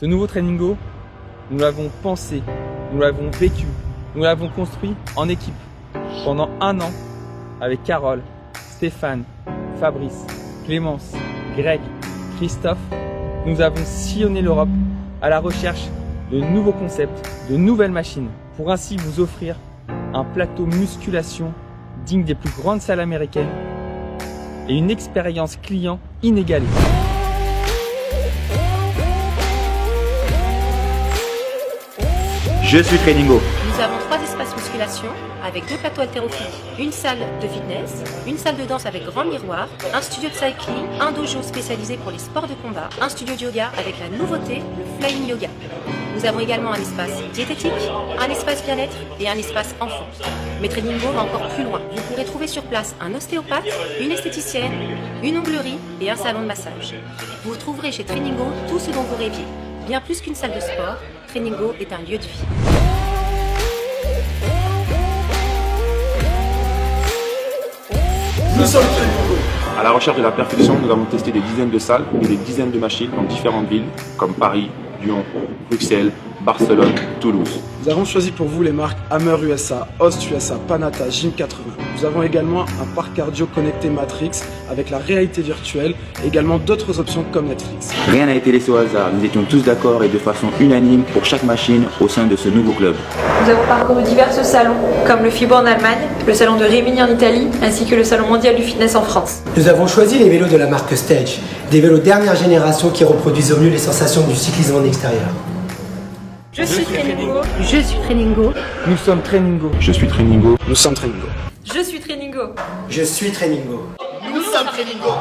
Ce nouveau Trainingo, nous l'avons pensé, nous l'avons vécu, nous l'avons construit en équipe pendant un an avec Carole, Stéphane, Fabrice, Clémence, Greg, Christophe. Nous avons sillonné l'Europe à la recherche de nouveaux concepts, de nouvelles machines pour ainsi vous offrir un plateau musculation digne des plus grandes salles américaines et une expérience client inégalée. Je suis Trainingo. Nous avons trois espaces musculation avec deux plateaux haltérophiles, une salle de fitness, une salle de danse avec grand miroir, un studio de cycling, un dojo spécialisé pour les sports de combat, un studio de yoga avec la nouveauté, le flying yoga. Nous avons également un espace diététique, un espace bien-être et un espace enfant. Mais Trainingo va encore plus loin. Vous pourrez trouver sur place un ostéopathe, une esthéticienne, une onglerie et un salon de massage. Vous trouverez chez Trainingo tout ce dont vous rêviez. Bien plus qu'une salle de sport, Trainingo est un lieu de vie. Nous sommes Trainingo. À la recherche de la perfection, nous avons testé des dizaines de salles et des dizaines de machines dans différentes villes comme Paris, Lyon, Bruxelles, Barcelone, Toulouse. Nous avons choisi pour vous les marques Hammer USA, Host USA, Panata, Gym 80. Nous avons également un parc cardio connecté Matrix avec la réalité virtuelle et également d'autres options comme Netflix. Rien n'a été laissé au hasard. Nous étions tous d'accord et de façon unanime pour chaque machine au sein de ce nouveau club. Nous avons parcouru divers salons, comme le FIBO en Allemagne, le salon de Rimini en Italie, ainsi que le salon mondial du fitness en France. Nous avons choisi les vélos de la marque Stage, des vélos dernière génération qui reproduisent au mieux les sensations du cyclisme en extérieur. Je suis Trainingo. Je suis Trainingo. Nous sommes Trainingo. Je suis Trainingo. Nous sommes Trainingo. Je suis Trainingo. Nous sommes. Trainingo.